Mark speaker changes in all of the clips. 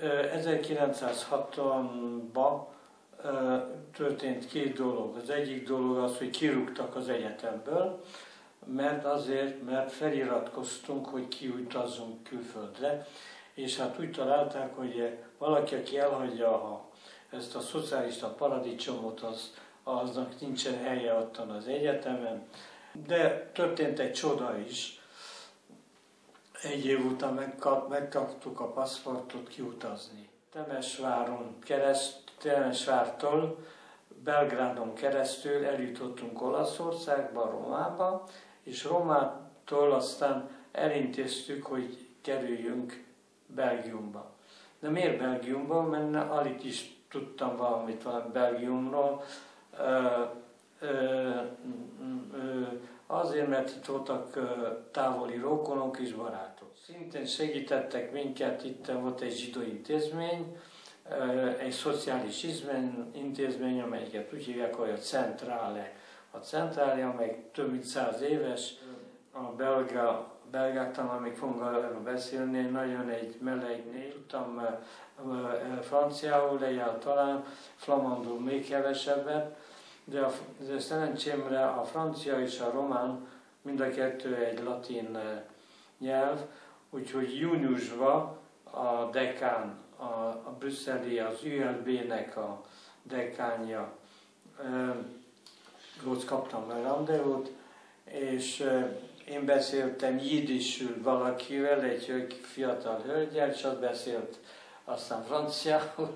Speaker 1: 1960-ban történt két dolog. Az egyik dolog az, hogy kirúgtak az egyetemből, mert azért, mert feliratkoztunk, hogy kiutazzunk külföldre, és hát úgy találták, hogy valaki, aki elhagyja a, ezt a szocialista paradicsomot, az, aznak nincsen helye ottan az egyetemen. De történt egy csoda is. Egy év után megkap, megkaptuk a paszportot kiutazni. Temesváron kereszt, Temesvártól Belgrádon keresztül eljutottunk Olaszországba, Romába, és Romától aztán elintéztük, hogy kerüljünk Belgiumba. De miért Belgiumba? Mert alig is tudtam valamit valami Belgiumról. Azért, mert itt voltak távoli rokonok és barátok. Szintén segítettek minket, itt volt egy zsidó intézmény, egy szociális intézmény, amelyiket úgy hívják, hogy a Centrále. A Centrále, amely több mint száz éves, a belga, belgáktan, amíg fogunk beszélni, nagyon egy meleg név. Tudtam franciául egyáltalán, flamandul még kevesebbet, de, a, de szerencsémre a francia és a román mind a kettő egy latin nyelv, úgyhogy júniusban a dekán a, a brüsszeli, az ULB-nek a dekánja, ott kaptam a rendezvút, és én beszéltem jidisül valakivel, egy fiatal hölgyel, és beszélt aztán franciául,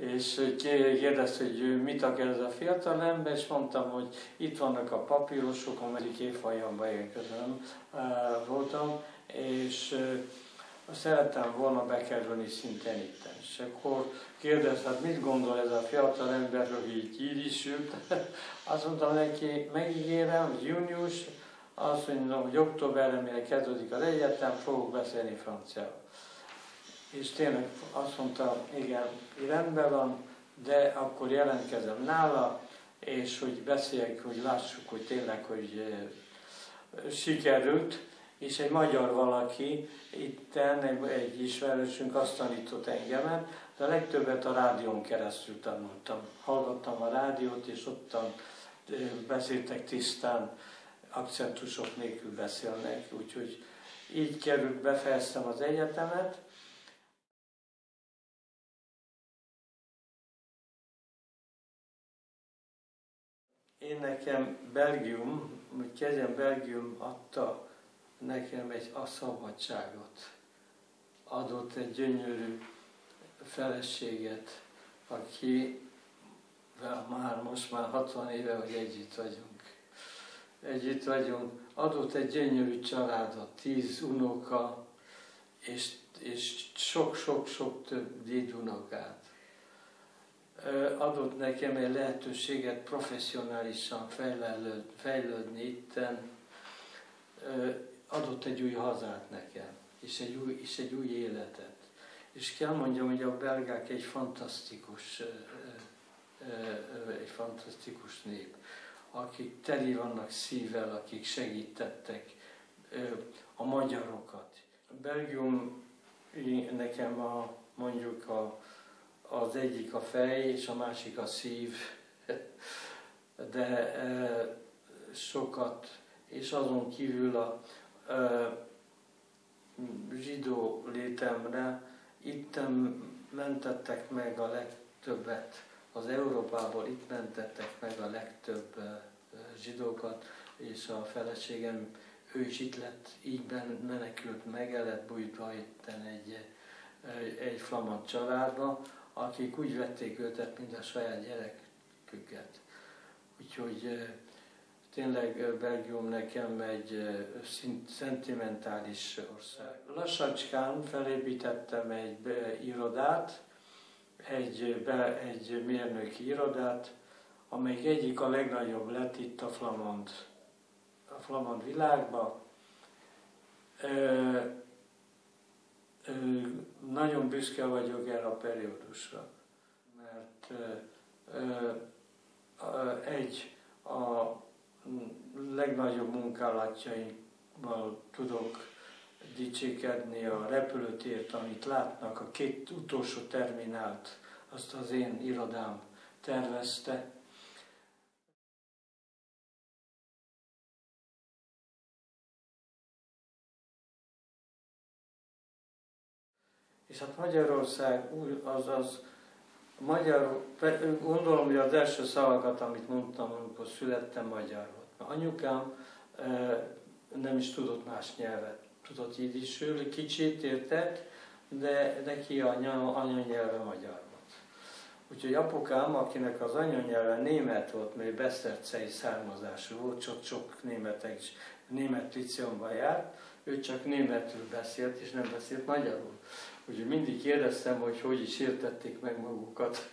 Speaker 1: és kérdezte, hogy mit akar ez a fiatal ember, és mondtam, hogy itt vannak a papírosok, amelyik évfolyamban én közön voltam, és szerettem volna bekerülni szinten itt. És akkor kérdezte, hát mit gondol ez a fiatal ember, hogy így írisült. Azt mondtam neki, megígérem, június, azt mondom, hogy októberre, mire kezdődik az egyetem, fogok beszélni franciául. És tényleg azt mondta, igen, rendben van, de akkor jelentkezem nála, és hogy beszéljek, hogy lássuk, hogy tényleg, hogy sikerült és egy magyar valaki, itten egy, egy ismerősünk azt tanított engemet, de a legtöbbet a rádión keresztül tanultam. Hallgattam a rádiót, és ottan beszéltek tisztán, akcentusok nélkül beszélnek, úgyhogy így került, befejeztem az egyetemet, én nekem Belgium, vagy kezdjem Belgium adta nekem egy a szabadságot. Adott egy gyönyörű feleséget, aki már most már 60 éve, hogy együtt vagyunk. Együtt vagyunk. Adott egy gyönyörű családot, tíz unoka, és, és sok-sok-sok több dédunokát. Adott nekem egy lehetőséget professzionálisan fejlődni itten, adott egy új hazát nekem, és egy új, és egy új életet. És kell mondjam, hogy a belgák egy fantasztikus, egy fantasztikus nép, akik teli vannak szívvel, akik segítettek a magyarokat. Belgium nekem a, mondjuk a, az egyik a fej, és a másik a szív, de sokat, és azon kívül a, zsidó létemre itt mentettek meg a legtöbbet, az Európából itt mentettek meg a legtöbb zsidókat, és a feleségem, ő is itt lett, így menekült meg, el lett bújtva itt egy, egy flamand családba, akik úgy vették őt, mint a saját gyereküket. Úgyhogy tényleg Belgium nekem egy szentimentális ország. Lassacskán felépítettem egy irodát, egy, be, egy mérnöki irodát, amelyik egyik a legnagyobb lett itt a Flamand, a Flamand világban. Nagyon büszke vagyok erre a periódusra, mert egy a legnagyobb munkálatjaimmal tudok dicsékedni a repülőtért, amit látnak, a két utolsó terminált, azt az én irodám tervezte. És hát Magyarország az az magyar, gondolom, hogy az első szavakat, amit mondtam, amikor születtem, magyar volt. Anyukám nem is tudott más nyelvet. Tudott jiddisül, kicsit értett, de neki a anyanyelve magyar volt. Úgyhogy apukám, akinek az anyanyelve német volt, mert beszercei származású volt, csak sok németek is német liceumban járt, ő csak németül beszélt, és nem beszélt magyarul. Úgyhogy mindig kérdeztem, hogy hogy is értették meg magukat.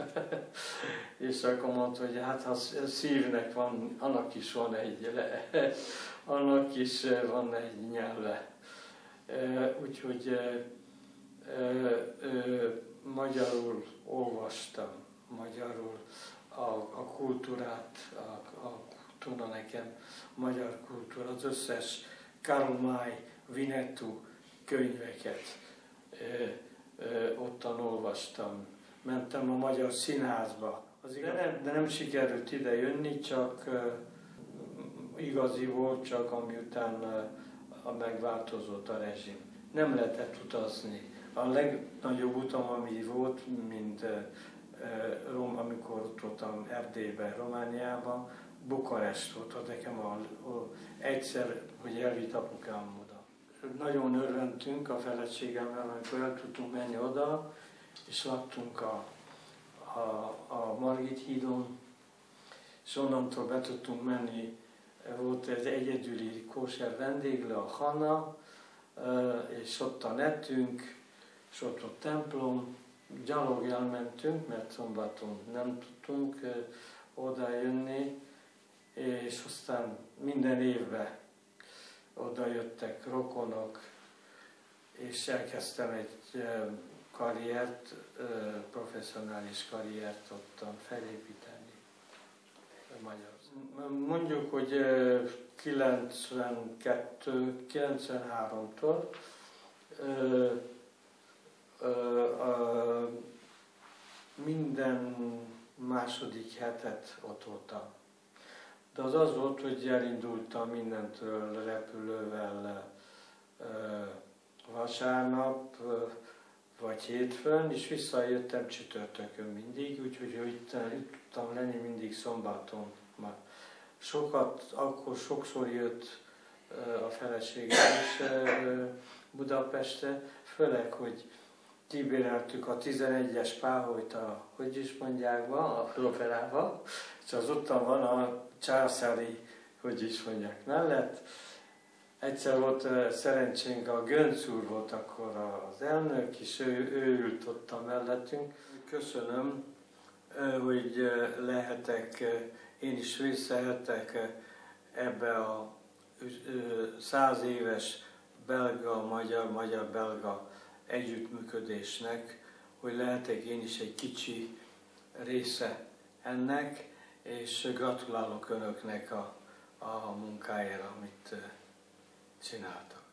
Speaker 1: és akkor mondta, hogy hát ha szívnek van, annak is van egy, annak is van egy nyelve. Úgyhogy magyarul olvastam, magyarul a, a kultúrát, a, a kultúra nekem, magyar kultúra, az összes Karl May, Vinettu könyveket ottan olvastam. Mentem a Magyar Színházba. Az igaz, de, nem, de nem sikerült ide jönni, csak igazi volt, csak amiután a megváltozott a rezsim. Nem lehetett utazni. A legnagyobb utam, ami volt, mint Rom, amikor ott voltam Erdélyben, Romániában, Bukarest volt, nekem a, a, egyszer, hogy elvitt apukám Nagyon örventünk a feleségemmel, amikor el tudtunk menni oda, és laktunk a, a, a Margit hídon, és onnantól be tudtunk menni, volt egy egyedüli kóser vendéglő, a Hanna, és ott a netünk, és ott a templom, gyalog elmentünk, mert szombaton nem tudtunk oda jönni, és aztán minden évben oda jöttek rokonok, és elkezdtem egy karriert, professzionális karriert ottan felépíteni Magyarországon. Mondjuk, hogy 92, 93-tól minden második hetet ott voltam. De az az volt, hogy elindultam mindentől repülővel vasárnap, vagy hétfőn, és visszajöttem csütörtökön mindig, úgyhogy itt, tudtam lenni mindig szombaton. Már sokat, akkor sokszor jött a feleségem is Budapestre, főleg, hogy kibéreltük a 11-es páholyt a, hogy is mondják, ma, a operába, és az ottan van a császári, hogy is mondják, mellett. Egyszer volt szerencsénk, a Gönc úr volt akkor az elnök, és ő, ő ült ott a mellettünk. Köszönöm, hogy lehetek, én is visszahetek ebbe a száz éves belga-magyar, magyar-belga együttműködésnek, hogy lehetek én is egy kicsi része ennek, és gratulálok Önöknek a, a munkájára, amit csináltak.